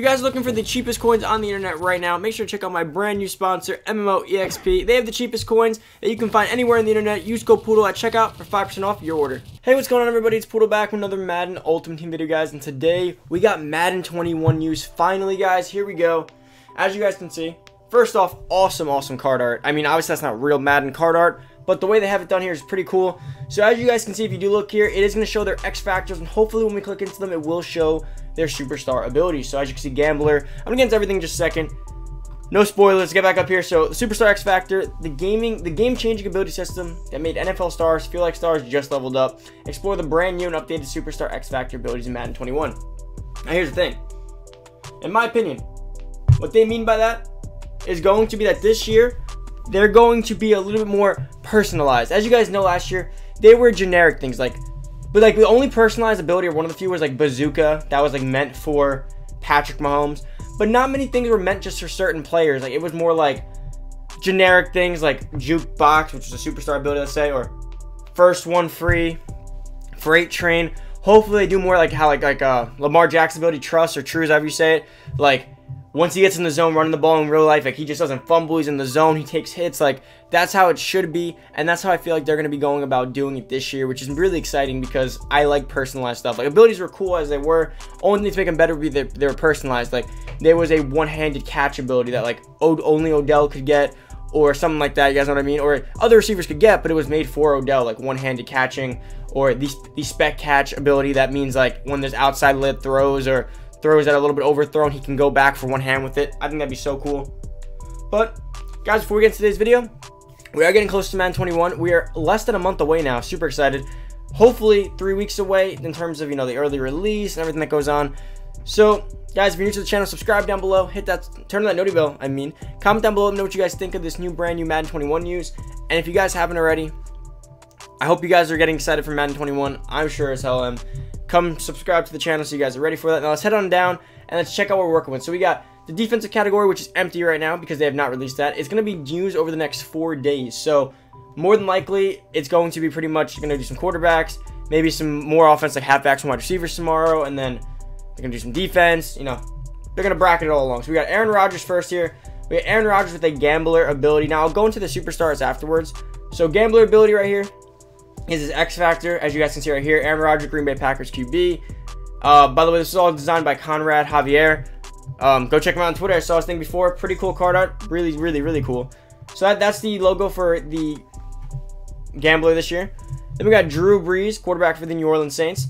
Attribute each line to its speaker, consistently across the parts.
Speaker 1: you guys are looking for the cheapest coins on the internet right now, make sure to check out my brand new sponsor, MMO EXP. They have the cheapest coins that you can find anywhere on the internet. Use code Poodle at checkout for 5% off your order. Hey, what's going on everybody? It's Poodle back with another Madden Ultimate Team video, guys. And today, we got Madden 21 news. Finally, guys, here we go. As you guys can see, first off, awesome, awesome card art. I mean, obviously that's not real Madden card art, but the way they have it done here is pretty cool. So as you guys can see, if you do look here, it is going to show their X factors, and hopefully when we click into them, it will show their superstar abilities. So as you can see, Gambler, I'm to get into everything in just a second. No spoilers, get back up here. So the Superstar X Factor, the gaming, the game-changing ability system that made NFL stars feel like stars just leveled up. Explore the brand new and updated Superstar X Factor abilities in Madden 21. Now here's the thing. In my opinion, what they mean by that is going to be that this year, they're going to be a little bit more personalized. As you guys know, last year, they were generic things like but like the only personalized ability or one of the few was like bazooka that was like meant for Patrick Mahomes. But not many things were meant just for certain players. Like it was more like generic things like jukebox, which is a superstar ability, let's say, or first one free, freight train. Hopefully they do more like how like like uh Lamar Jackson ability, trust or true, however you say it. Like once he gets in the zone running the ball in real life, like he just doesn't fumble, he's in the zone, he takes hits, like that's how it should be, and that's how I feel like they're gonna be going about doing it this year, which is really exciting because I like personalized stuff. Like abilities were cool as they were, only thing to make them better would be that they were personalized. Like there was a one-handed catch ability that like only Odell could get, or something like that. You guys know what I mean? Or other receivers could get, but it was made for Odell, like one-handed catching, or the the spec catch ability that means like when there's outside lid throws or throws that a little bit overthrown, he can go back for one hand with it. I think that'd be so cool. But, guys, before we get into today's video, we are getting close to Man 21. We are less than a month away now. Super excited. Hopefully, three weeks away in terms of, you know, the early release and everything that goes on. So, guys, if you're new to the channel, subscribe down below. Hit that, turn on that noti bell, I mean. Comment down below, and know what you guys think of this new brand new Madden 21 news. And if you guys haven't already, I hope you guys are getting excited for Madden 21. I'm sure as hell am come subscribe to the channel so you guys are ready for that. Now let's head on down and let's check out what we're working with. So we got the defensive category, which is empty right now because they have not released that. It's going to be used over the next four days. So more than likely, it's going to be pretty much going to do some quarterbacks, maybe some more offense like halfbacks and wide receivers tomorrow, and then they're going to do some defense. You know, they're going to bracket it all along. So we got Aaron Rodgers first here. We got Aaron Rodgers with a gambler ability. Now I'll go into the superstars afterwards. So gambler ability right here is his X Factor, as you guys can see right here. Aaron Rodgers, Green Bay Packers QB. Uh, by the way, this is all designed by Conrad Javier. Um, go check him out on Twitter. I saw his thing before. Pretty cool card art. Really, really, really cool. So that, that's the logo for the Gambler this year. Then we got Drew Brees, quarterback for the New Orleans Saints.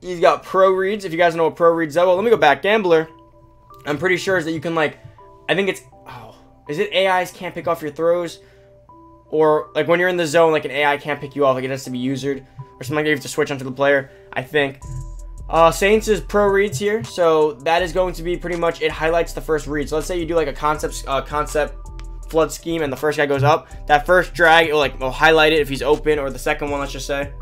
Speaker 1: He's got pro reads. If you guys know what pro reads are, well, let me go back. Gambler, I'm pretty sure is that you can like, I think it's, oh, is it AIs can't pick off your throws? Or like when you're in the zone, like an AI can't pick you off, like it has to be usered or something like that. You have to switch onto the player. I think. Uh, Saints is pro reads here, so that is going to be pretty much it highlights the first read. So let's say you do like a concept uh, concept flood scheme, and the first guy goes up. That first drag, it will like will highlight it if he's open, or the second one, let's just say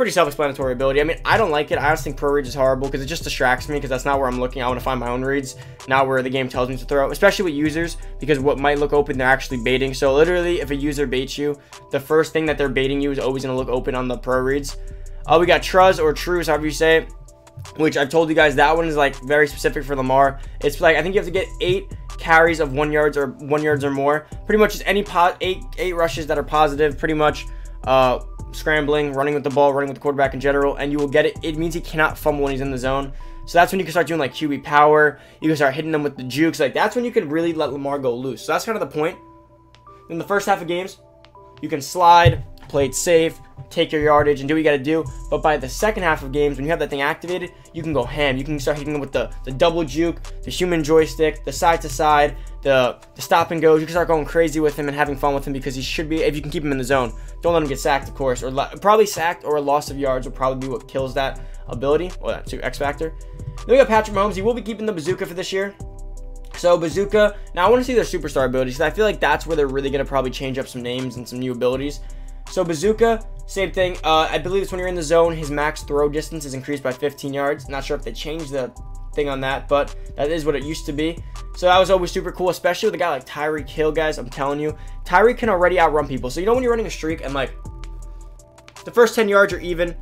Speaker 1: pretty self-explanatory ability. I mean, I don't like it. I just think pro reads is horrible because it just distracts me because that's not where I'm looking. I want to find my own reads, not where the game tells me to throw, especially with users because what might look open, they're actually baiting. So literally, if a user baits you, the first thing that they're baiting you is always going to look open on the pro reads. Uh, we got Truz or Trues, however you say it, which I've told you guys that one is like very specific for Lamar. It's like, I think you have to get eight carries of one yards or one yards or more. Pretty much just any pot eight eight rushes that are positive, pretty much uh, scrambling, running with the ball, running with the quarterback in general, and you will get it. It means he cannot fumble when he's in the zone. So that's when you can start doing like QB power. You can start hitting them with the jukes. Like that's when you can really let Lamar go loose. So that's kind of the point. In the first half of games, you can slide, play it safe, take your yardage, and do what you got to do. But by the second half of games, when you have that thing activated, you can go ham. You can start hitting with the, the double juke, the human joystick, the side to side, the, the stop and goes. You can start going crazy with him and having fun with him because he should be, if you can keep him in the zone. Don't let him get sacked, of course, or probably sacked or a loss of yards will probably be what kills that ability, or that X factor. Then we got Patrick Mahomes. He will be keeping the bazooka for this year. So Bazooka, now I want to see their superstar abilities I feel like that's where they're really going to probably change up some names and some new abilities. So Bazooka, same thing. Uh, I believe it's when you're in the zone, his max throw distance is increased by 15 yards. Not sure if they changed the thing on that, but that is what it used to be. So that was always super cool, especially with a guy like Tyreek Hill, guys. I'm telling you, Tyreek can already outrun people. So you know when you're running a streak and like the first 10 yards are even,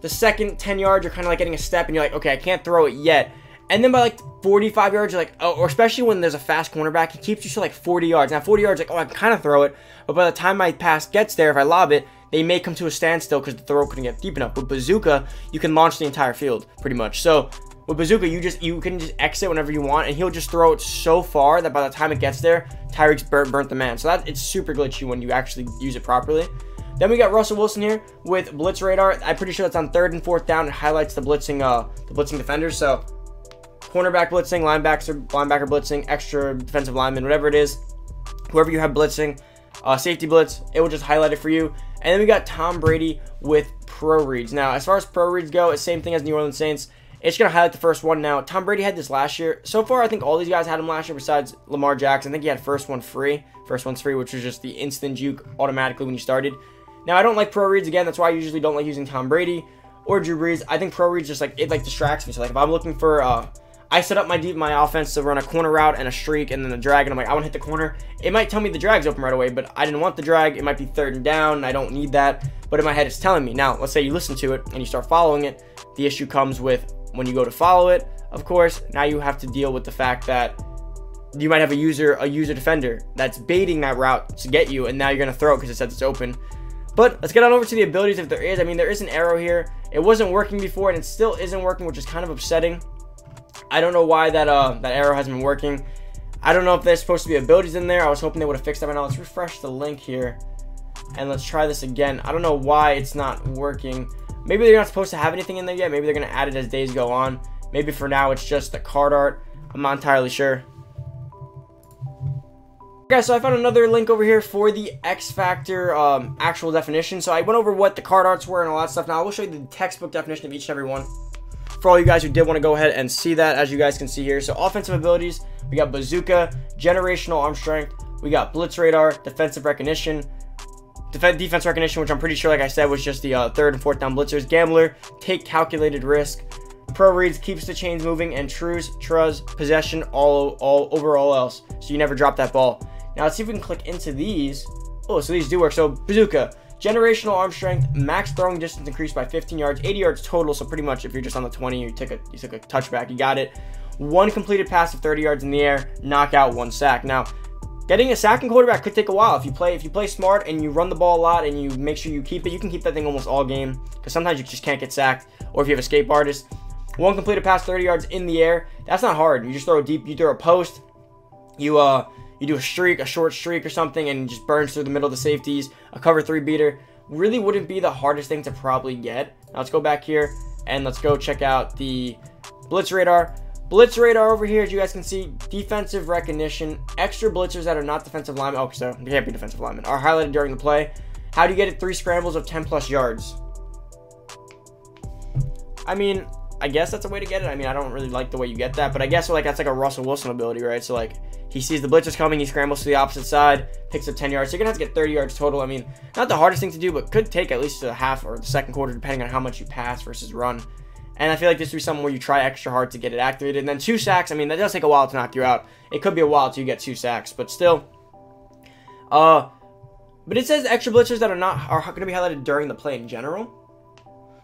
Speaker 1: the second 10 yards you're kind of like getting a step and you're like, okay, I can't throw it yet. And then by like 45 yards, you're like, oh, or especially when there's a fast cornerback, he keeps you to like 40 yards. Now 40 yards, like, oh, I can kind of throw it, but by the time my pass gets there, if I lob it, they may come to a standstill because the throw couldn't get deep enough. With bazooka, you can launch the entire field pretty much. So with bazooka, you just you can just exit whenever you want, and he'll just throw it so far that by the time it gets there, Tyreek's burnt, burnt the man. So that it's super glitchy when you actually use it properly. Then we got Russell Wilson here with blitz radar. I'm pretty sure that's on third and fourth down. It highlights the blitzing uh the blitzing defenders. So cornerback blitzing, linebacker linebacker blitzing, extra defensive lineman, whatever it is, whoever you have blitzing, uh, safety blitz, it will just highlight it for you. And then we got Tom Brady with pro reads. Now, as far as pro reads go, it's same thing as New Orleans Saints. It's going to highlight the first one now. Tom Brady had this last year. So far, I think all these guys had him last year besides Lamar Jackson. I think he had first one free. First one's free, which was just the instant juke automatically when you started. Now, I don't like pro reads again. That's why I usually don't like using Tom Brady or Drew Brees. I think pro reads just like, it like distracts me. So like if I'm looking for uh, I set up my deep my offense to run a corner route and a streak and then the drag, and I'm like, I want to hit the corner. It might tell me the drag's open right away, but I didn't want the drag. It might be third and down, I don't need that. But in my head, it's telling me. Now, let's say you listen to it and you start following it. The issue comes with when you go to follow it. Of course, now you have to deal with the fact that you might have a user a user defender that's baiting that route to get you, and now you're gonna throw it because it says it's open. But let's get on over to the abilities if there is. I mean, there is an arrow here. It wasn't working before, and it still isn't working, which is kind of upsetting. I don't know why that uh that arrow hasn't been working. I don't know if there's supposed to be abilities in there. I was hoping they would have fixed that. Now let's refresh the link here, and let's try this again. I don't know why it's not working. Maybe they're not supposed to have anything in there yet. Maybe they're gonna add it as days go on. Maybe for now it's just the card art. I'm not entirely sure. Okay, so I found another link over here for the X Factor um, actual definition. So I went over what the card arts were and all that stuff. Now I will show you the textbook definition of each and every one for all you guys who did want to go ahead and see that, as you guys can see here. So offensive abilities, we got Bazooka, Generational Arm Strength, we got Blitz Radar, Defensive Recognition, def Defense Recognition, which I'm pretty sure, like I said, was just the uh, third and fourth down blitzers. Gambler, Take Calculated Risk, Pro Reads keeps the chains moving, and Trues, Truz, Possession, all, all over all else. So you never drop that ball. Now let's see if we can click into these. Oh, so these do work. So Bazooka, Generational arm strength, max throwing distance increased by 15 yards, 80 yards total. So pretty much if you're just on the 20, you took a you took a touchback, you got it. One completed pass of 30 yards in the air, knockout, one sack. Now, getting a sack and quarterback could take a while if you play if you play smart and you run the ball a lot and you make sure you keep it. You can keep that thing almost all game because sometimes you just can't get sacked. Or if you have escape artist, one completed pass 30 yards in the air. That's not hard. You just throw a deep. You throw a post. You uh you do a streak, a short streak or something, and just burns through the middle of the safeties. A cover three beater really wouldn't be the hardest thing to probably get. Now let's go back here and let's go check out the blitz radar. Blitz radar over here, as you guys can see, defensive recognition, extra blitzers that are not defensive linemen. Oh, so they can't be defensive linemen. Are highlighted during the play. How do you get it? Three scrambles of 10 plus yards. I mean, I guess that's a way to get it. I mean, I don't really like the way you get that, but I guess like that's like a Russell Wilson ability, right? So like he sees the blitzers coming, he scrambles to the opposite side, picks up 10 yards. So you're gonna have to get 30 yards total. I mean, not the hardest thing to do, but could take at least a half or the second quarter, depending on how much you pass versus run. And I feel like this would be something where you try extra hard to get it activated. And then two sacks, I mean, that does take a while to knock you out. It could be a while till you get two sacks, but still. Uh, but it says extra blitzers that are not are going to be highlighted during the play in general.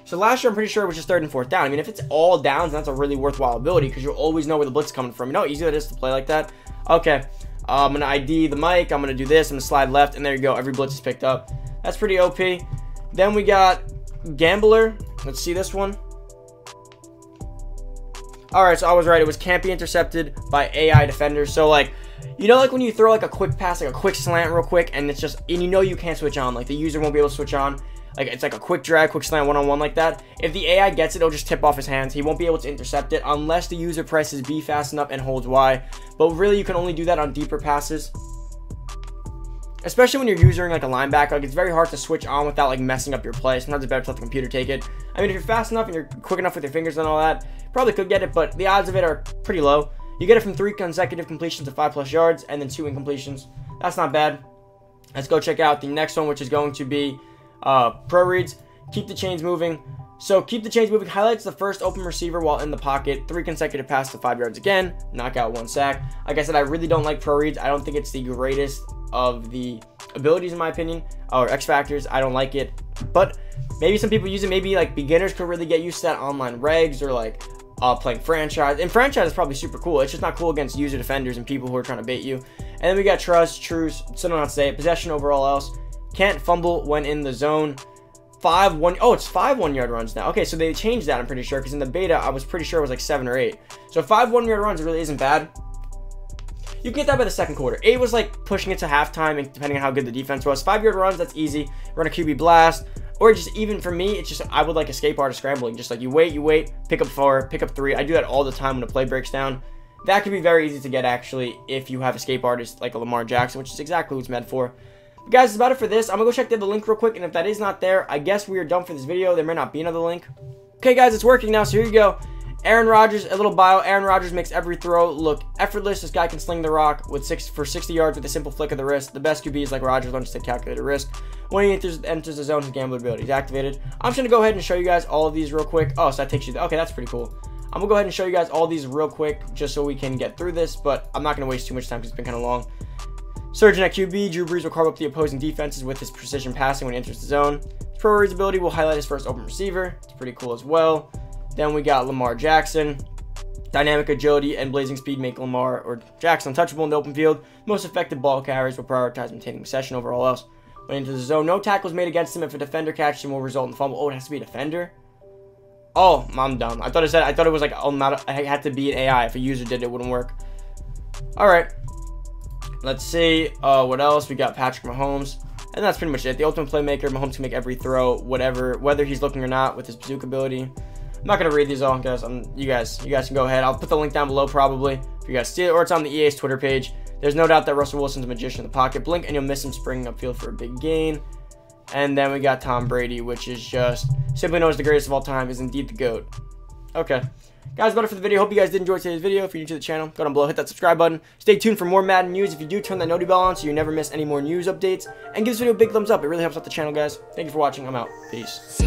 Speaker 1: So last year, I'm pretty sure it was just third and fourth down. I mean, if it's all downs, that's a really worthwhile ability because you'll always know where the blitz is coming from. You know how easy that is to play like that? Okay, uh, I'm going to ID the mic. I'm going to do this. I'm going to slide left, and there you go. Every blitz is picked up. That's pretty OP. Then we got Gambler. Let's see this one. Alright, so I was right. It was can't be intercepted by AI defenders. So, like, you know, like when you throw like a quick pass, like a quick slant real quick, and it's just, and you know you can't switch on. Like, the user won't be able to switch on like it's like a quick drag, quick slant one-on-one like that. If the AI gets it, it'll just tip off his hands. He won't be able to intercept it unless the user presses B fast enough and holds Y. But really, you can only do that on deeper passes. Especially when you're using like a linebacker, like it's very hard to switch on without like messing up your play. Sometimes it's better to let the computer take it. I mean, if you're fast enough and you're quick enough with your fingers and all that, probably could get it, but the odds of it are pretty low. You get it from three consecutive completions of five plus yards and then two incompletions. That's not bad. Let's go check out the next one, which is going to be uh, pro reads, keep the chains moving. So keep the chains moving highlights the first open receiver while in the pocket, three consecutive passes to five yards again, knock out one sack. Like I said, I really don't like pro reads. I don't think it's the greatest of the abilities in my opinion, or X factors. I don't like it, but maybe some people use it. Maybe like beginners could really get used to that online regs or like uh, playing franchise. And franchise is probably super cool. It's just not cool against user defenders and people who are trying to bait you. And then we got trust, truce, still don't to say it, possession overall else. Can't fumble when in the zone. Five one oh it's five one yard runs now. Okay, so they changed that. I'm pretty sure because in the beta I was pretty sure it was like seven or eight. So five one yard runs really isn't bad. You can get that by the second quarter. Eight was like pushing it to halftime, and depending on how good the defense was. Five yard runs, that's easy. Run a QB blast, or just even for me, it's just I would like escape art of scrambling. Just like you wait, you wait, pick up four, pick up three. I do that all the time when a play breaks down. That could be very easy to get actually if you have escape artist like a Lamar Jackson, which is exactly what it's meant for. But guys, that's about it for this. I'm gonna go check the link real quick, and if that is not there, I guess we are done for this video. There may not be another link. Okay, guys, it's working now, so here you go. Aaron Rodgers, a little bio. Aaron Rodgers makes every throw look effortless. This guy can sling the rock with six for 60 yards with a simple flick of the wrist. The best QB is like Rodgers learns to calculate a risk. When he enters, enters the zone, his gambler ability is activated. I'm just gonna go ahead and show you guys all of these real quick. Oh, so that takes you. Okay, that's pretty cool. I'm gonna go ahead and show you guys all these real quick just so we can get through this, but I'm not gonna waste too much time because it's been kind of long. Surgeon at QB, Drew Brees will carve up the opposing defenses with his precision passing when he enters the zone. His pro reads ability will highlight his first open receiver. It's pretty cool as well. Then we got Lamar Jackson. Dynamic agility and blazing speed make Lamar or Jackson untouchable in the open field. Most effective ball carriers will prioritize maintaining possession over all else. When into the zone, no tackles made against him. If a defender catches him, will result in fumble. Oh, it has to be a defender. Oh, I'm dumb. I thought it said. I thought it was like oh, not. I had to be an AI. If a user did, it wouldn't work. All right. Let's see. Uh, what else? We got Patrick Mahomes. And that's pretty much it. The ultimate playmaker. Mahomes can make every throw, whatever, whether he's looking or not, with his bazooka ability. I'm not gonna read these all, guys. I'm, you guys, you guys can go ahead. I'll put the link down below probably if you guys see it, or it's on the EA's Twitter page. There's no doubt that Russell Wilson's a magician in the pocket. Blink and you'll miss him springing upfield for a big gain. And then we got Tom Brady, which is just simply known as the greatest of all time, is indeed the GOAT. Okay. Guys, about it for the video. Hope you guys did enjoy today's video. If you're new to the channel, go down below, hit that subscribe button. Stay tuned for more Madden news. If you do, turn that noti bell on so you never miss any more news updates. And give this video a big thumbs up. It really helps out the channel, guys. Thank you for watching. I'm out. Peace.